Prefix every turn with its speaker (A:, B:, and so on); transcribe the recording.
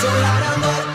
A: So loud